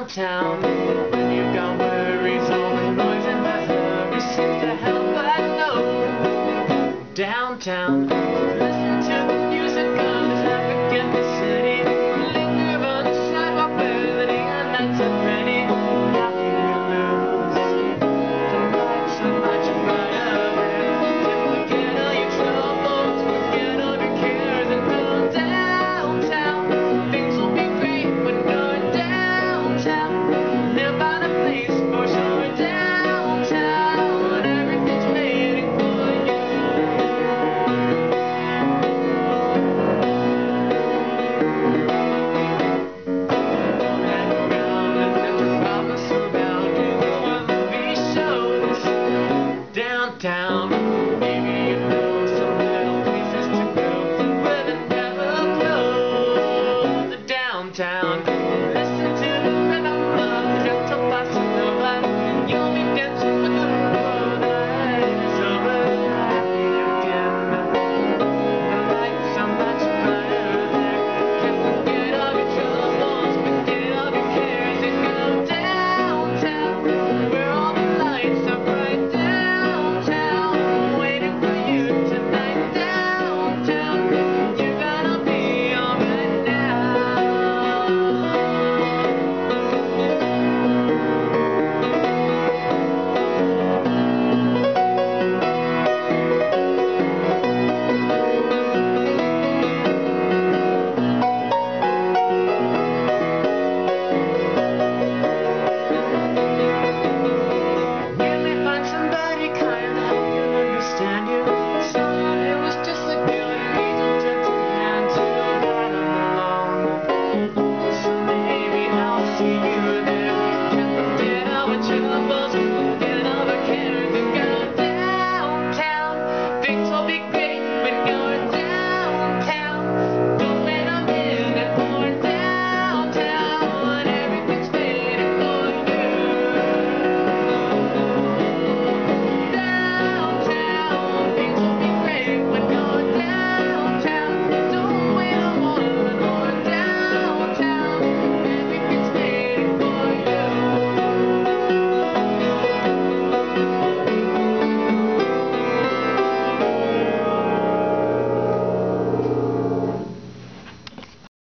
downtown. When you've got worries, all the noise and the hurry Seems to help, I know Downtown, listen to the music Cause I forget the city. down